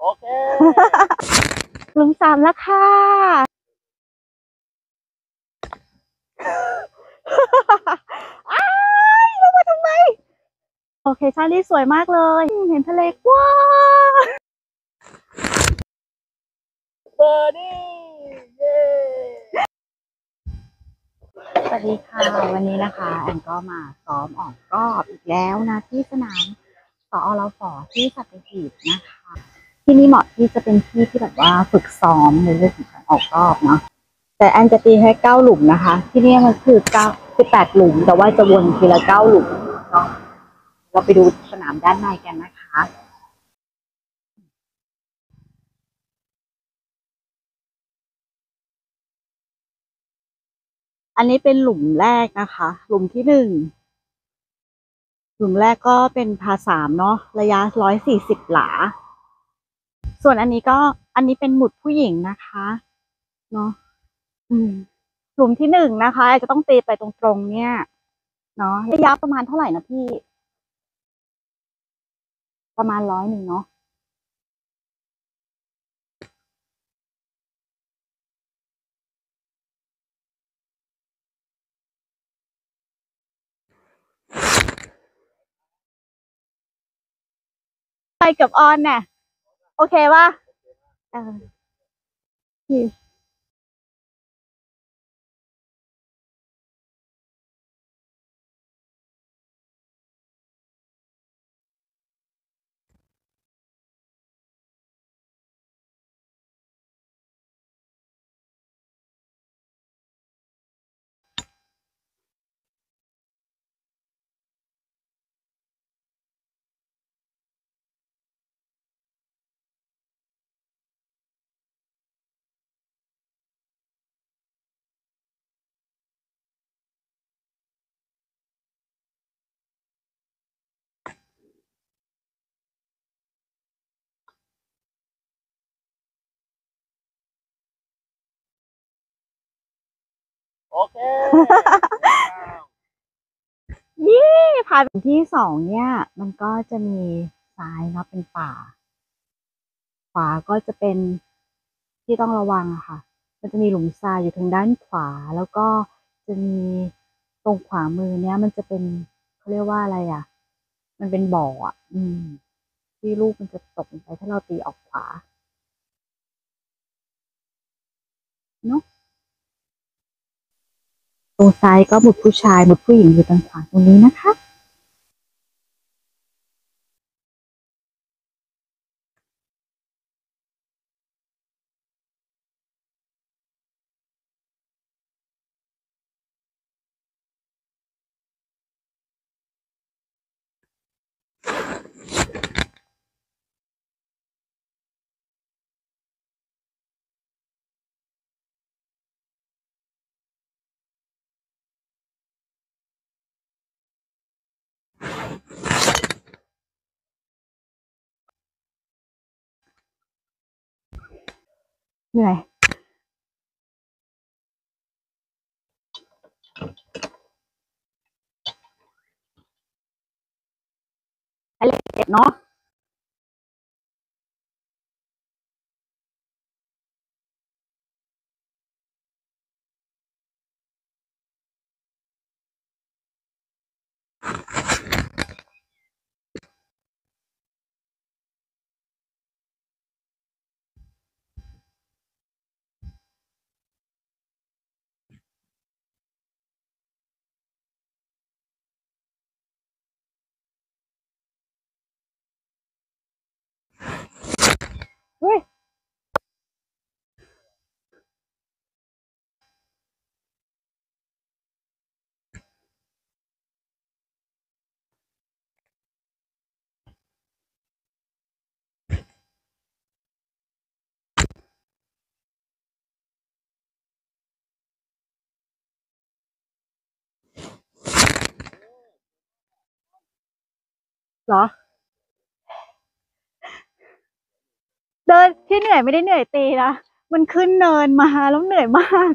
โอเค หลุมสามแล้วค่ะ อ้ายลงมาทำไม โอเคชั่นที่สวยมากเลย เห็นทะเลกว้างเบอร์ดี้เย้สวัสดีค่ะ วันนี้นะคะแอนก็มาซ้อมออกรอบอีกแล้วนะที่สนามสอรฟที่สัตหีบนะคะ ที่นี่เหมาะที่จะเป็นที่ที่แบบว่าฝึกซ้อมในเรื่องของการออกรอบเนาะแต่แอนจะตีแค่เก้าหลุมนะคะ ที่นี่มันคือเก้าสิบแปดหลุม แต่ว่าจะวนทีละเก้าหลุมเนาะเราไปดูสนามด้านในกันนะคะอันนี้เป็นหลุมแรกนะคะ หลุมที่หนึ่ง หลุมแรกก็เป็นพาสามเนาะ ระยะร้อยสี่สิบหลา ส่วนอันนี้ก็อันนี้เป็นหมุดผู้หญิงนะคะเนาะอืมหลุมที่หนึ่งนะคะอาจจะต้องตีไปตรงๆเนี่ยเนาะระยะประมาณเท่าไหร่นะพี่ ประมาณร้อยหนึ่งเนาะไปกับออนเนี่ย โอเคป่ะเออ โอเคยี่ผ่านที่สองเนี่ย มันก็จะมีซ้ายเนาะเป็นป่า ขวาก็จะเป็นที่ต้องระวังอะค่ะ มันจะมีหลุมทรายอยู่ทางด้านขวา แล้วก็จะมีตรงขวามือเนี้ย มันจะเป็นเขาเรียกว่าอะไรอะมันเป็นบ่ออะอืม ที่ลูกมันจะตกลงไปถ้าเราตีออกขวาเนาะ ตรงซ้ายก็หมุดผู้ชายหมุดผู้หญิงอยู่ทางขวาตรงนี้นะคะ เหนื่อย ไป ได้เหนื่อยไม่ได้เหนื่อยเตะนะมันขึ้นเนินมาแล้วเหนื่อยมาก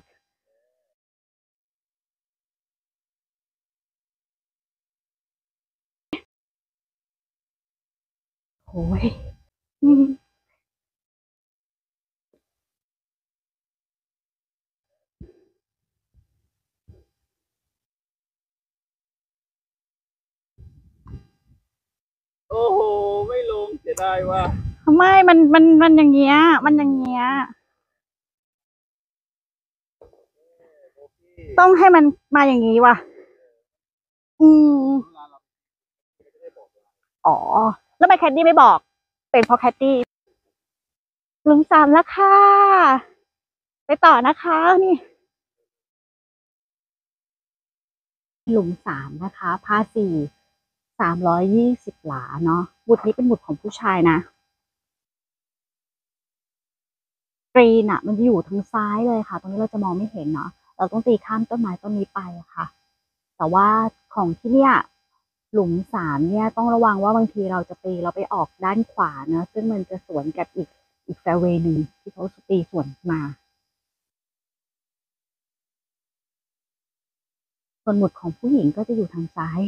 โอ้โห ไม่ลงเสียดายว่ะ ไม่ มัน มัน มันอย่างเงี้ย มันอย่างเงี้ย ต้องให้มันมาอย่างนี้ว่ะ อืม อ๋อ แล้วไมแคดดี้ไม่บอก เป็นเพราะแคดดี้หลุมสามแล้วค่ะ ไปต่อนะคะ นี่ หลุมสามนะคะพาสี่สามร้อยยี่สิบหลาเนาะบุตรนี้เป็นบุตรของผู้ชายนะ กรีนอะมันจะอยู่ทางซ้ายเลยค่ะ ตรงนี้เราจะมองไม่เห็นเนาะเราต้องตีข้ามต้นไม้ต้นนี้ไปค่ะ แต่ว่าของที่เนี่ยหลุมสามเนี่ยต้องระวังว่าบางทีเราจะตีเราไปออกด้านขวาเนะซึ่งมันจะสวนกับอีกอีกแฟเวหนึ่งที่เขาตีสวนมา ส่วนหมุดของผู้หญิงก็จะอยู่ทางซ้าย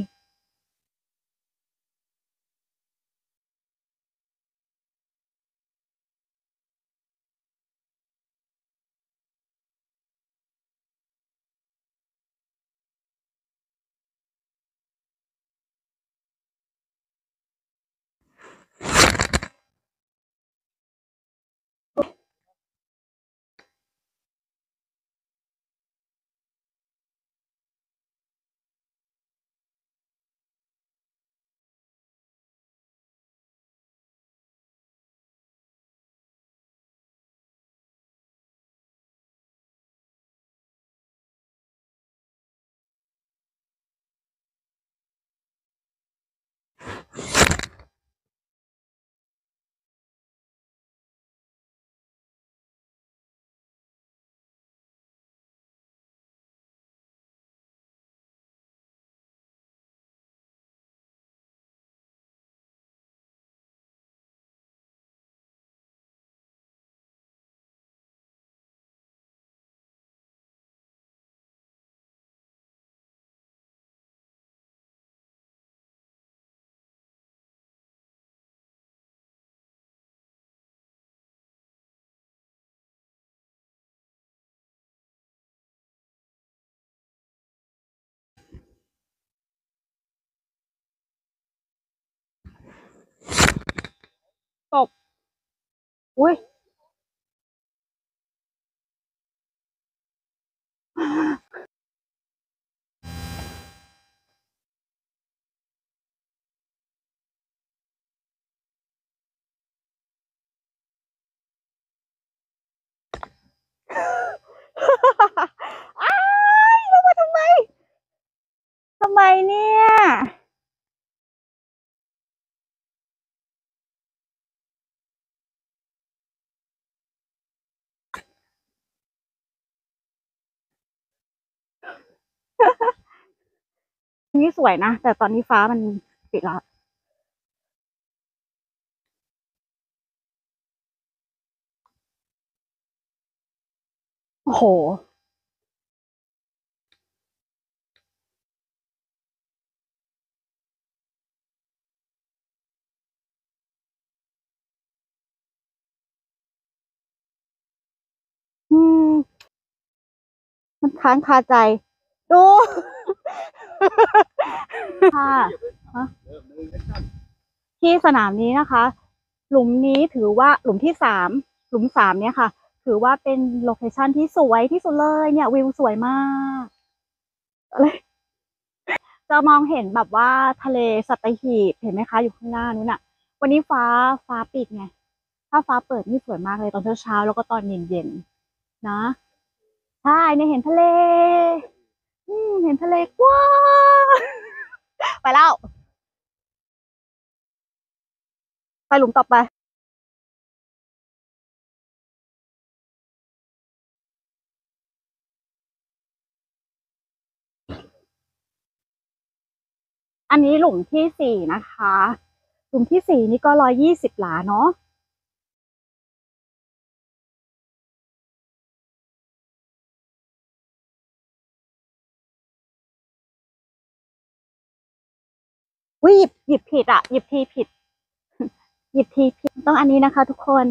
อุ้ย อ้ายลงมาทำไม ทำไมเนี่ย นี่สวยนะ แต่ตอนนี้ฟ้ามันปิดแล้วโอ้โห อืม มันค้างคาใจ ดู ค่ะที่สนามนี้นะคะ หลุมนี้ถือว่าหลุมที่สามหลุมสามเนี่ยค่ะ ถือว่าเป็นโลเคชันที่สวยที่สุดเลยเนี่ย วิวสวยมากอะไรจะมองเห็นแบบว่าทะเลสัตหีบเห็นไหมคะ อยู่ข้างหน้านู้นน่ะวันนี้ฟ้าฟ้าปิดไงถ้าฟ้าเปิดนี่สวยมากเลยตอนเช้าๆแล้วก็ตอนเย็นๆนะใช่เนี่ยเห็นทะเล เห็นทะเลกว้างไปแล้ว ไปหลุมต่อไปอันนี้หลุมที่สี่นะคะ หลุมที่สี่นี่ก็ร้อยยี่สิบหลาเนาะ หยิบหยิบผิดอะ หยิบทีผิด หยิบทีผิดต้องอันนี้นะคะ ทุกคน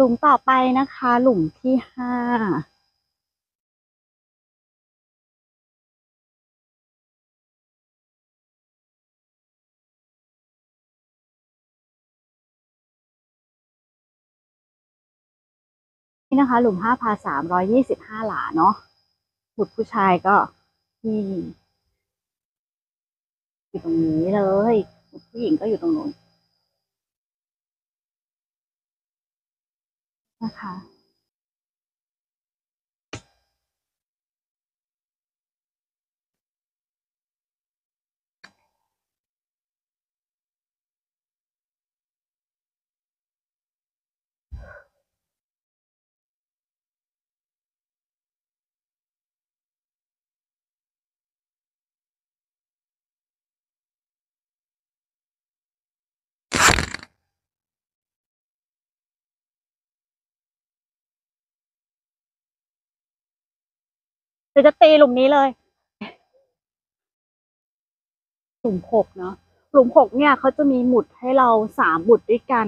หลุมต่อไปนะคะ หลุมที่ห้านี่นะคะ หลุมห้าพาสามร้อยยี่สิบห้าหลาเนาะหมุดผู้ชายก็ที่อยู่ตรงนี้เลย ผู้หญิงก็อยู่ตรงนู้น นะคะ ดี๋ยวจะตีหลุมนี้เลย หลุมหกเนาะหลุมหกเนี่ยเขาจะมีหมุดให้เราสามหมุดด้วยกัน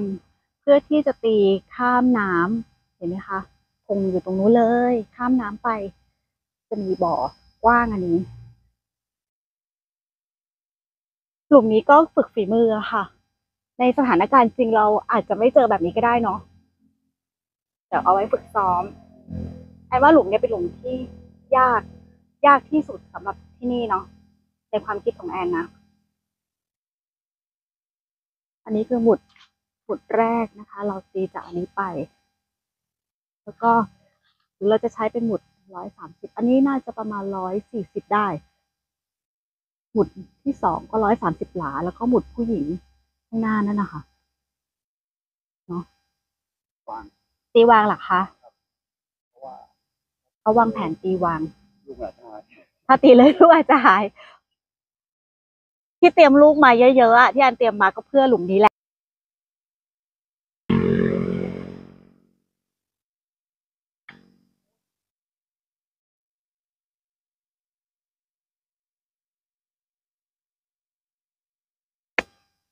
เพื่อที่จะตีข้ามน้ำเห็นไหมคะคงอยู่ตรงนู้นเลย ข้ามน้ำไป จะมีบ่อกว้างอันนี้หลุมนี้ก็ฝึกฝีมือค่ะ ในสถานการณ์จริงเราอาจจะไม่เจอแบบนี้ก็ได้เนาะเดี๋ยวเอาไว้ฝึกซ้อมแอนว่าหลุมเนี้ยเป็นหลุมที่ ยากยากที่สุดสำหรับที่นี่เนาะในความคิดของแอนนะ อันนี้คือหมุดหมุดแรกนะคะ เราตีจากอันนี้ไป แล้วก็หรือเราจะใช้เป็นหมุดร้อยสามสิบอันนี้น่าจะประมาณร้อยสี่สิบได้ หมุดที่สองก็ร้อยสามสิบหลา แล้วก็หมุดผู้หญิงข้างหน้านั่นนะคะเนาะวางตีวางเหรอคะเพราะว่า เอาวางแผนตีวาง ลูกหลานชายถ้าตีเลยลูกอาจจะหาย ที่เตรียมลูกมาเยอะๆอะที่อันเตรียมมาก็เพื่อหลุมนี้แหละ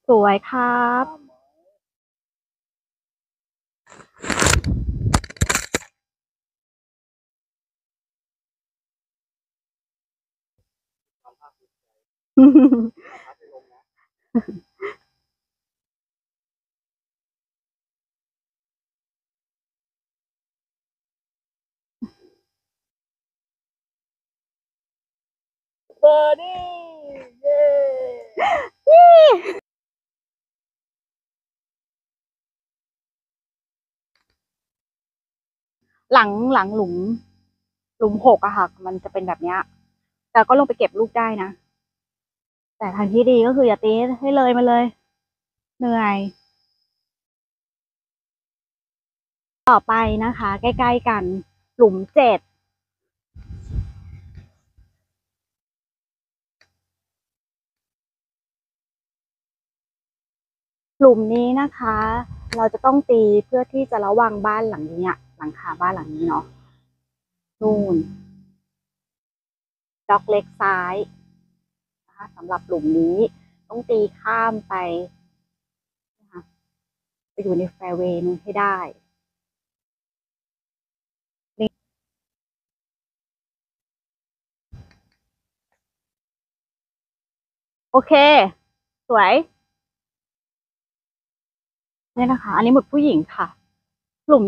สวยครับ เบอร์ดี้เย้หลังหลังหลุม หลุมหกอะค่ะ มันจะเป็นแบบเนี้ย แต่ก็ลงไปเก็บลูกได้นะ แต่ทางที่ดีก็คืออย่าตีให้เลยมาเลย เหนื่อย ต่อไปนะคะ ใกล้ ๆ กัน หลุมเจ็ดหลุมนี้นะคะ เราจะต้องตีเพื่อที่จะระวังบ้านหลังนี้หลังคาบ้านหลังนี้เนาะนู่นด็อกเล็กซ้าย นะคะสำหรับหลุมนี้ต้องตีข้ามไปนะคะไปอยู่ในแฟร์เวย์นู้นให้ได้โอเค สวยนี่นะคะ อันนี้หมุดผู้หญิงค่ะ กลุ่ม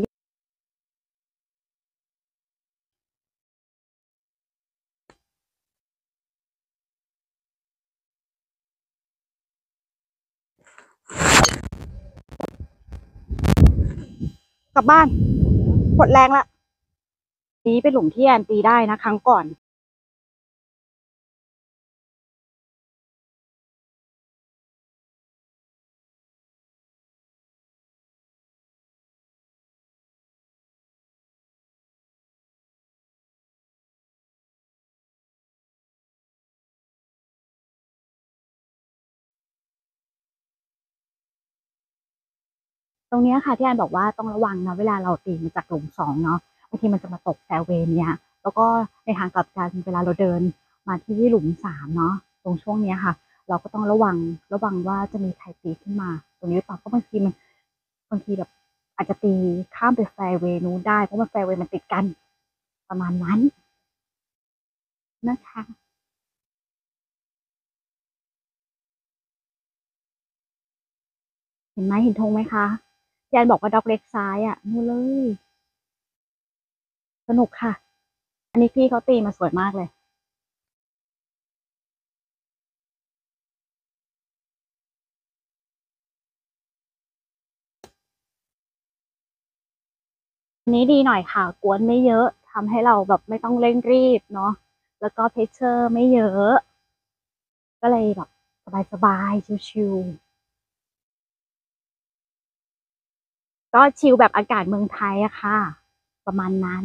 กลับบ้านหมดแรงละนี้เป็นหลุมที่แอนตีได้นะครั้งก่อน ตรงนี้ค่ะที่แอนบอกว่าต้องระวังนะเวลาเราตีมาจากหลุมสองเนาะบางทีมันจะมาตกแฟร์เวย์เนี่ยแล้วก็ในทางกลับกันเวลาเราเดินมาที่หลุมสามเนาะตรงช่วงเนี้ยค่ะ เราก็ต้องระวังระวังว่าจะมีใครตีขึ้นมา ตรงนี้หรือเปล่าเพราะบางทีมันบางทีแบบอาจจะตีข้ามไปแฟร์เวย์นู้นได้เพราะมันแฟร์เวย์มันติดกันประมาณนั้นนะคะเห็นไหมเห็นธงไหมคะ ยานบอกว่าด็อกเล็กซ้ายอะนู่นเลย สนุกค่ะ อันนี้พี่เขาตีมาสวยมากเลย อันนี้ดีหน่อยค่ะ กวนไม่เยอะทำให้เราแบบไม่ต้องเร่งรีบเนาะแล้วก็เพชเชอร์ไม่เยอะ ก็เลยแบบสบายๆชิวๆ ก็ชิลแบบอากาศเมืองไทยอะค่ะ ประมาณนั้น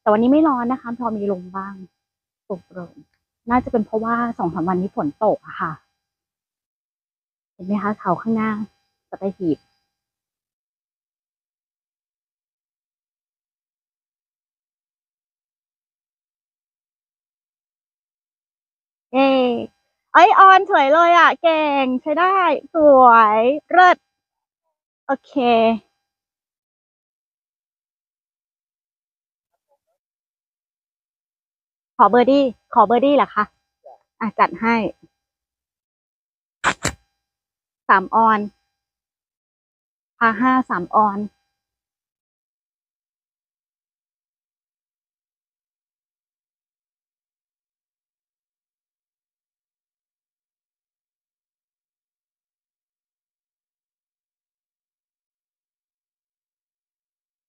แต่วันนี้ไม่ร้อนนะคะ พอมีลมบ้างโปร่งน่าจะเป็นเพราะว่าสองสามวันนี้ฝนตกอะค่ะ เห็นไหมคะเขาข้างหน้าสตหีบเอ้ยเอ้ย on สวยเลยอะ เก่งใช้ได้ สวย เลิศ โอเค อะเบอร์ดี้ ขอเบอร์ดี้เหรอคะ อะ จัดให้ สาม on พาร์ห้าสาม on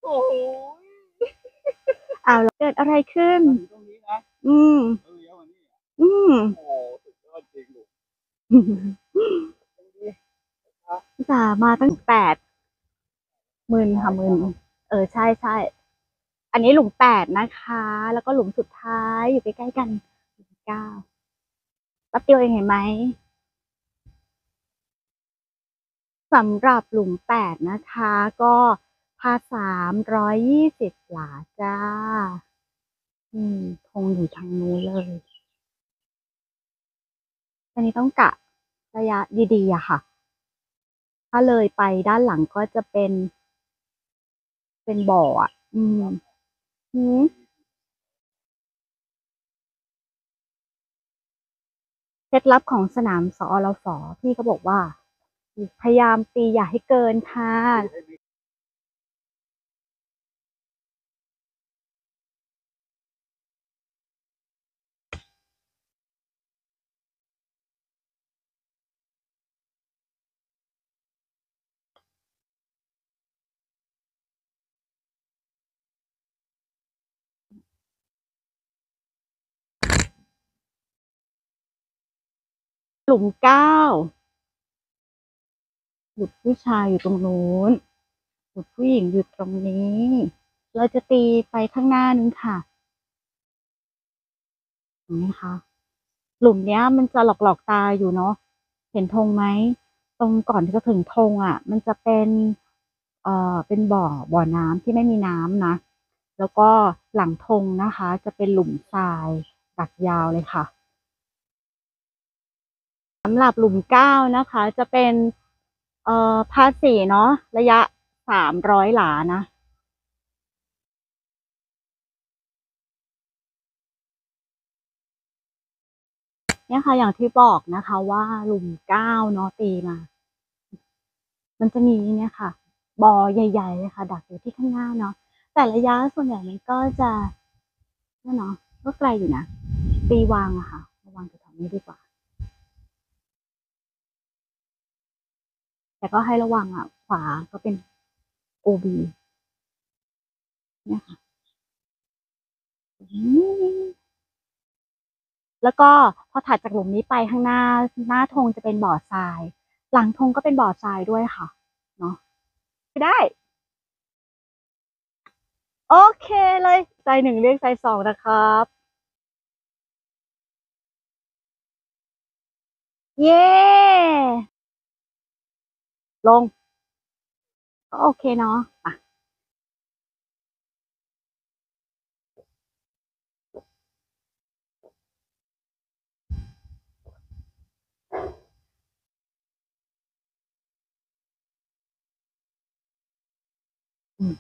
โอ้โหอ้าวแล้วเกิดอะไรขึ้นมาถึงตรงนี้นะ อืมเออเลี้ยวมานี่อะอืมโอ้โหสุดยอดจริงลูกตรงนี้จ่ามาตั้งแปดหมื่นค่ะหมื่นเออใช่ใช่อันนี้หลุมแปดนะคะ แล้วก็หลุมสุดท้ายอยู่ใกล้ๆกันหลุมเก้าแป๊บเดียวเองเห็นไหมสำหรับหลุมแปดนะคะ ก็พาสามร้อยยี่สิบหลาจ้า อืมธงอยู่ทางนู้นเลยอันนี้ต้องกะระยะดีๆอะค่ะ ถ้าเลยไปด้านหลังก็จะเป็น เป็นบ่ออะ อืมหืมเคล็ดลับของสนามสอลฟพี่ก็บอกว่า พยายามตีอย่าให้เกินค่ะ หลุมเก้าหลุดผู้ชายอยู่ตรงนู้นหลุดผู้หญิงอยู่ตรงนี้ เราจะตีไปข้างหน้านึงค่ะเห็นไหมคะหลุมเนี้ย มันจะหลอกหลอกๆตาอยู่เนาะเห็นธงไหมตรงก่อนที่จะถึงธงอะ มันจะเป็นเอ่อเป็นบ่อบ่อน้ำที่ไม่มีน้ำนะแล้วก็หลังธงนะคะ จะเป็นหลุมทรายดักยาวเลยค่ะ สำหรับหลุมเก้านะคะ จะเป็นเอ่อพาสีเนาะระยะสามร้อยหลานะเนี่ยค่ะอย่างที่บอกนะคะว่าหลุมเก้าเนาะตีมา มันจะมีเนี่ยค่ะ บอใหญ่ๆเลยค่ะ ดักอยู่ที่ข้างหน้าเนาะแต่ระยะส่วนใหญ่มันก็จะนั่นเนาะก็ไกลอยู่นะตีวางอะค่ะระวังแถวๆนี้ดีกว่า แต่ก็ให้ระวังอะ ขวาก็เป็น OB เนี่ยค่ะแล้วก็พอถัดจากหลุมนี้ไปข้างหน้าหน้าธงจะเป็นบ่อทราย หลังธงก็เป็นบ่อทรายด้วยค่ะ เนาะได้ โอเคเลยใจหนึ่งเรียกใจสองนะครับ เย้ ลง ก็โอเคเนาะอะอืม